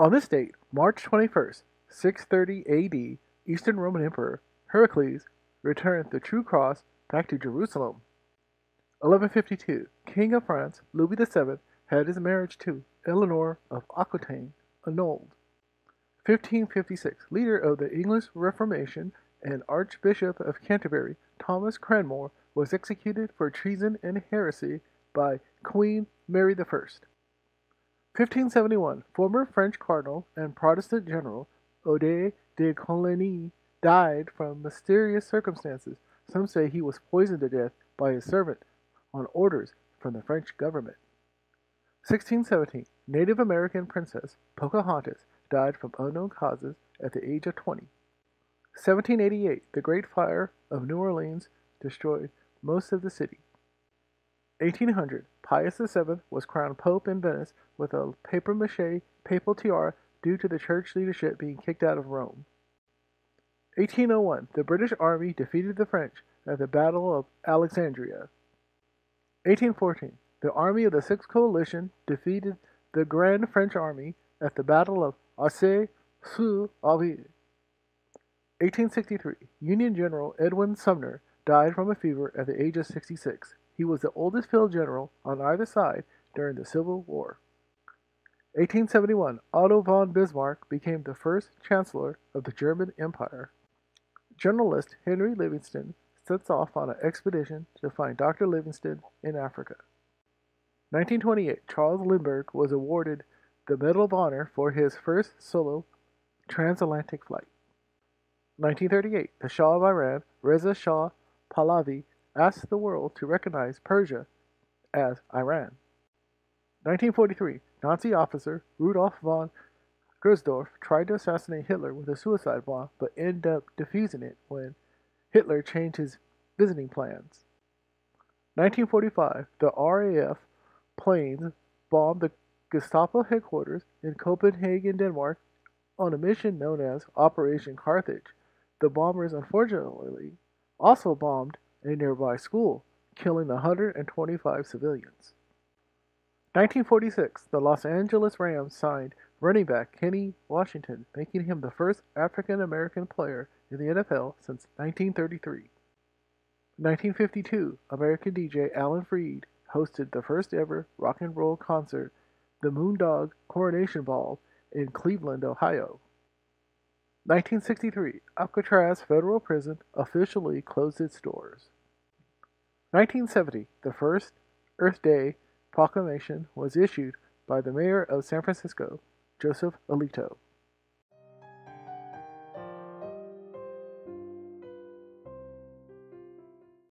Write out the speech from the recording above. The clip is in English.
On this date, March 21st, 630 AD, Eastern Roman Emperor Heraclius returned the true cross back to Jerusalem. 1152, King of France Louis VII had his marriage to Eleanor of Aquitaine annulled. 1556, leader of the English Reformation and Archbishop of Canterbury Thomas Cranmer was executed for treason and heresy by Queen Mary I. 1571, former French cardinal and Protestant general Odet de Coligny died from mysterious circumstances. Some say he was poisoned to death by his servant on orders from the French government. 1617, Native American princess Pocahontas died from unknown causes at the age of 20. 1788, the Great Fire of New Orleans destroyed most of the city. 1800, Pius VII was crowned Pope in Venice with a papier mache papal tiara due to the church leadership being kicked out of Rome. 1801, the British Army defeated the French at the Battle of Alexandria. 1814, the Army of the Sixth Coalition defeated the Grand French Army at the Battle of Arcis-sur-Aube. 1863, Union General Edwin Sumner died from a fever at the age of 66. He was the oldest field general on either side during the Civil War. 1871, Otto von Bismarck became the first Chancellor of the German Empire. Journalist Henry Livingston sets off on an expedition to find Dr. Livingstone in Africa. 1928, Charles Lindbergh was awarded the Medal of Honor for his first solo transatlantic flight. 1938, the Shah of Iran, Reza Shah Pahlavi, asked the world to recognize Persia as Iran. 1943, Nazi officer Rudolf von Gersdorff tried to assassinate Hitler with a suicide bomb but ended up defusing it when Hitler changed his visiting plans. 1945, the RAF planes bombed the Gestapo headquarters in Copenhagen, Denmark, on a mission known as Operation Carthage. The bombers unfortunately also bombed a nearby school, killing 125 civilians. 1946, the Los Angeles Rams signed running back Kenny Washington, making him the first African American player in the NFL since 1933. 1952, American DJ Alan Freed hosted the first ever rock and roll concert, the Moondog Coronation Ball, in Cleveland, Ohio. 1963, Alcatraz Federal Prison officially closed its doors. 1970, the first Earth Day proclamation was issued by the mayor of San Francisco, Joseph Alioto.